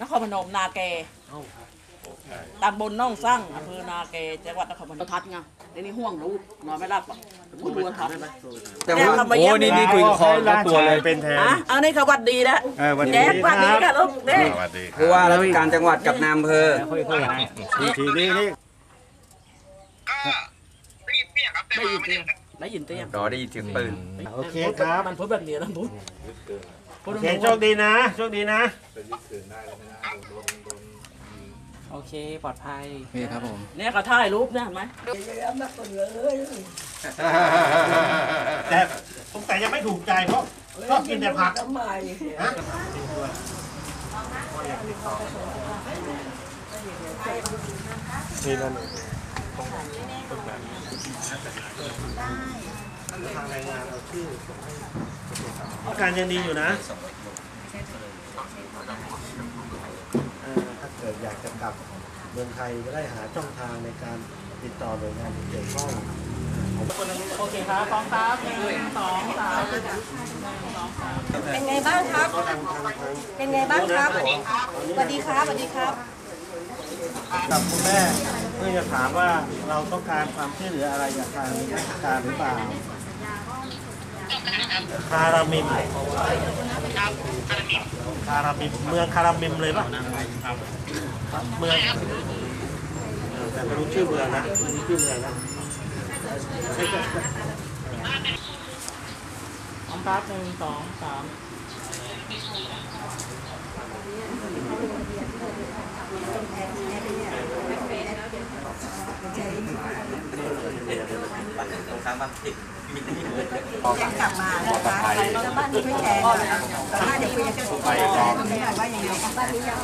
นครพนมนาแกตำบลน่องสร้างอำเภอนาแกจังหวัดนครพนมทัดไงในนี้ห่วงลูกนอนไม่หลับอะพูดดูทัดแต่ว่าเรามาโอ้เยี่ยมนี่นี่คุยกับคอกับตัวเลยเป็นแทนอะอันนี้เขาวัดดีแล้วเออวันนี้แจ๊กวัดดีกันลูกเด้สวัสดีคผู้รับว่าราชการจังหวัดกับนายอำเภอคุยคุยให้ทีทีนี้นี่ได้ยินเตียงได้ยินเตียงรอได้ยินเสียงปืนโอเคครับมันพูดแบบนี้แล้วพูดพูด โอเคโชคดีนะโชคดีนะ โอเค ปลอดภัยนี่ครับผม เนี่ยเขาถ่ายรูปเนี่ยเห็นไหมแต่ผมแต่ยังไม่ถูกใจเพราะชอบกินแต่ผักฮะนี่นั่น ทางแรงงานเอาชื่ออาการยังดีอยู่นะเอ่อถ้าเกิดอยากจะกลับเมืองไทยก็ได้หาช่องทางในการติดต่อหน่วยงานที่เกี่ยวข้องโอเคครับพร้อมครับหนึ่งสองสามเป็นไงบ้างครับเป็นไงบ้างครับสวัสดีครับสวัสดีครับ กับคุณแม่เพื่อจะถามว่าเราต้องการความช่วยเหลืออะไรจากทางราชการหรือเปล่า คารามิมคารามิมเมืองคารามิมเลยป่ะเมืองแต่ไม่รู้ชื่อเมืองนะรู้ชื่อเมืองนะพร้อมครับหนึ่งสองสาม ยังกลับมานะคะแล้วบ้านนี้ไม่แชร์นะบ้าเดี๋ยวคุยกันจะไปว่ายังไงบ้านนี้ยัง